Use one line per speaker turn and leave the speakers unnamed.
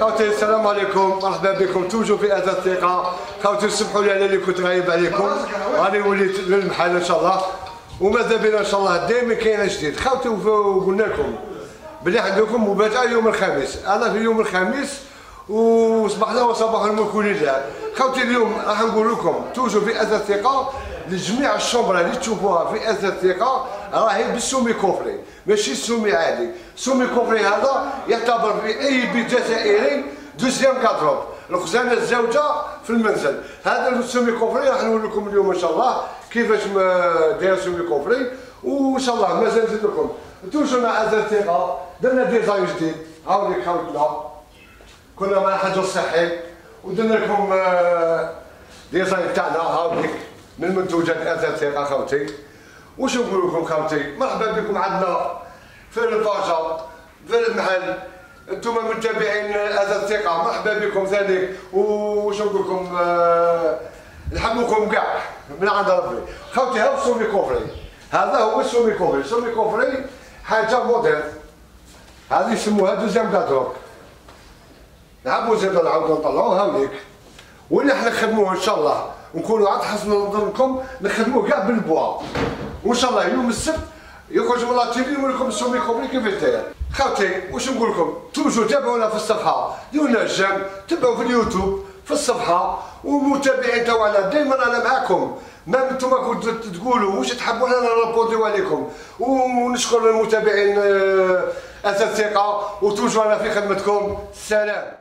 خوتي السلام عليكم. مرحبا بكم. toujours في هاد الثقة. خوتي سمحوا لي أنا اللي كنت غايب عليكم. راني وليت للمحل إن شاء الله. وماذا بنا إن شاء الله؟ دائما كاين جديد. خوتي وقلنا لكم بلي عندكم مبادئ يوم الخميس. أنا في يوم الخميس وصبحنا وصباح الملك لله خوتي اليوم راح نقول لكم toujours في هذا الثقة لجميع les chambres اللي تشوفوها في هذا الثقة راهي بال sommier coffret. ماشي ال sommier عادي. ال sommier coffret هذا يعتبر في أي بيت جزائري deuxième garde-robe الخزانة الزوجة في المنزل. هذا ال sommier coffret راح نقول لكم اليوم إن شاء الله كيفاش داير ال sommier coffret. وإن شاء الله مازال نزيد لكم. toujours مع هذا الثقة درنا design جديد. هاوليك خوتنا كنا مع حاجة صحي ودرنا لكم design تاعنا هاوليك من منتوجات هذا الثقه خوتي وش نقول لكم خوتي مرحبا بكم عندنا في الفاجا في المحل. أنتم متابعين هذا الثقة. مرحبا بكم ثاني. وش نقول لكم آه نحبوكم كاع. من عند ربي. خوتي هاو ال sommier coffret. هذا هو ال sommier coffret. ال sommier coffret حاجة موديل هذه يسموها deuxième garde-robe نحبوا زيد نعاودو نطلعوها هاوليك. واللي إحنا نخدموه إن شاء الله نكونوا عند حسن نظركم نخدموه كاع بال bois. وإن شاء الله يوم السبت يخرج من تيفي يقول لكم ال sommier coffret كيفاش داير خاوتي واش نقول لكم؟ toujours تابعونا في الصفحة. ديرونا ال j'aime تبعوا في اليوتيوب في الصفحة. ومتابعين تاعنا دائما أنا معكم ما أنتم كنتوا تقولوا واش تحبوا أنا نربوطيو عليكم. ونشكر المتابعين أثاث الثقة. و toujours أنا في خدمتكم. سلام.